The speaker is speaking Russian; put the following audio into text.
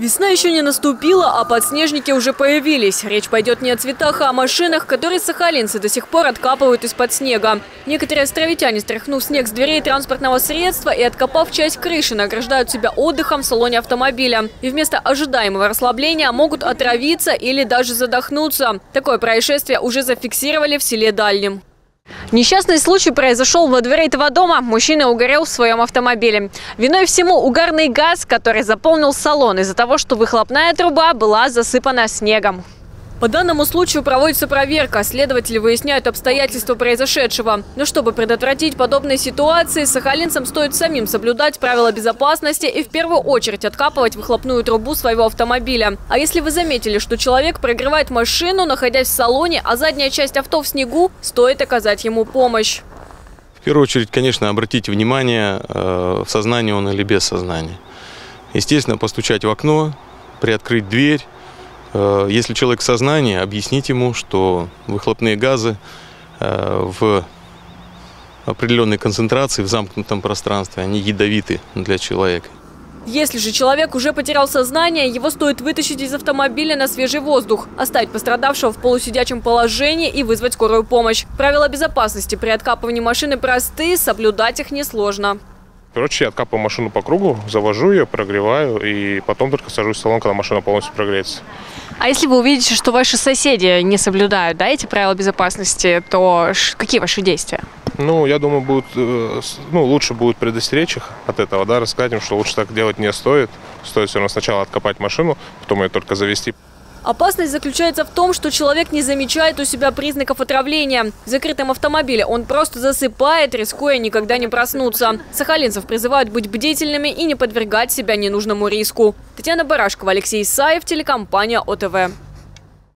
Весна еще не наступила, а подснежники уже появились. Речь пойдет не о цветах, а о машинах, которые сахалинцы до сих пор откапывают из-под снега. Некоторые островитяне, стряхнув снег с дверей транспортного средства и откопав часть крыши, награждают себя отдыхом в салоне автомобиля. И вместо ожидаемого расслабления могут отравиться или даже задохнуться. Такое происшествие уже зафиксировали в селе Дальнем. Несчастный случай произошел во дворе этого дома. Мужчина угорел в своем автомобиле. Виной всему угарный газ, который заполнил салон из-за того, что выхлопная труба была засыпана снегом. По данному случаю проводится проверка. Следователи выясняют обстоятельства произошедшего. Но чтобы предотвратить подобные ситуации, сахалинцам стоит самим соблюдать правила безопасности и в первую очередь откапывать выхлопную трубу своего автомобиля. А если вы заметили, что человек прогревает машину, находясь в салоне, а задняя часть авто в снегу, стоит оказать ему помощь. В первую очередь, конечно, обратите внимание, э, в сознании он или без сознания. Естественно, постучать в окно, приоткрыть дверь, если человек в сознании, объяснить ему, что выхлопные газы э, в определенной концентрации в замкнутом пространстве, они ядовиты для человека. Если же человек уже потерял сознание, его стоит вытащить из автомобиля на свежий воздух, оставить пострадавшего в полусидячем положении и вызвать скорую помощь. Правила безопасности при откапывании машины простые, соблюдать их несложно. Короче, я откапываю машину по кругу, завожу ее, прогреваю и потом только сажусь в салон, когда машина полностью прогреется. А если вы увидите, что ваши соседи не соблюдают да, эти правила безопасности, то какие ваши действия? Ну, я думаю, будет, э, ну, лучше будет предостеречь их от этого, да, рассказать им, что лучше так делать не стоит. Стоит все равно сначала откопать машину, потом ее только завести. Опасность заключается в том, что человек не замечает у себя признаков отравления. В закрытом автомобиле он просто засыпает, рискуя никогда не проснуться. Сахалинцев призывают быть бдительными и не подвергать себя ненужному риску. Татьяна Барашкова, Алексей Исаев, телекомпания ОТВ.